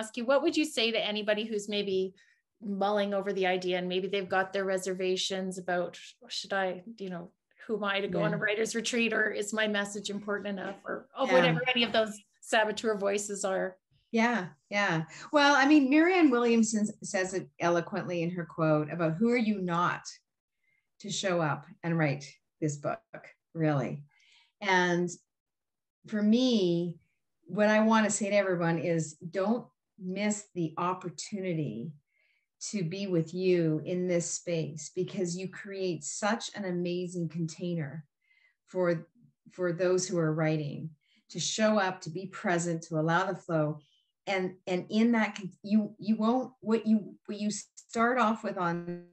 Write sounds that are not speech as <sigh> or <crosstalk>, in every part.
ask you, what would you say to anybody who's maybe mulling over the idea and maybe they've got their reservations about should I, you know, who am I to go yeah. on a writer's retreat or is my message important enough or oh, yeah. whatever any of those saboteur voices are. Yeah, yeah. Well, I mean, Marianne Williamson says it eloquently in her quote about who are you not to show up and write this book, really. And for me, what I want to say to everyone is don't miss the opportunity to be with you in this space because you create such an amazing container for for those who are writing to show up to be present to allow the flow. And and in that you you won't what you what you start off with on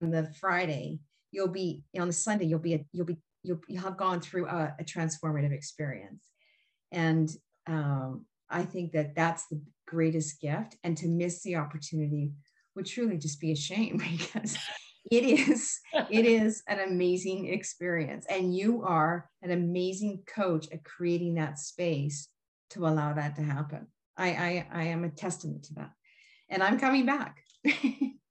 the friday you'll be on the sunday you'll be a, you'll be you'll, you'll have gone through a, a transformative experience. And um, i think that that's the greatest gift and to miss the opportunity would truly just be a shame <laughs> because it is it is an amazing experience and you are an amazing coach at creating that space to allow that to happen. I i, I am a testament to that. And i'm coming back. <laughs>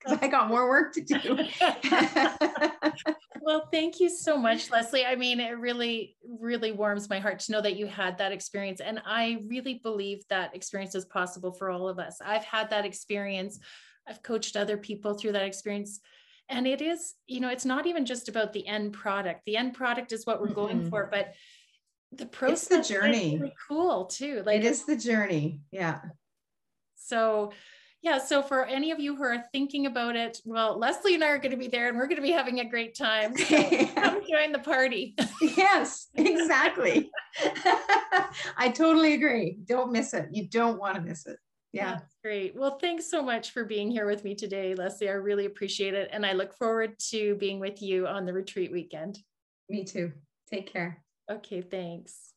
Because i got more work to do. <laughs> Well thank you so much leslie. I mean it really really warms my heart to know that you had that experience and i really believe that experience is possible for all of us i've had that experience I've coached other people through that experience. And it is, you know, it's not even just about the end product. The end product is what we're mm-hmm. going for, but the process it's the journey. Really cool too. Like it is the journey. Yeah. So yeah, so for any of you who are thinking about it, well, Leslie and I are going to be there and we're going to be having a great time. So <laughs> come join the party. yes, <laughs> exactly. <laughs> I totally agree. Don't miss it. You don't want to miss it. Yeah. That's great. Well, thanks so much for being here with me today, Leslie. I really appreciate it. And I look forward to being with you on the retreat weekend. Me too. Take care. Okay, thanks.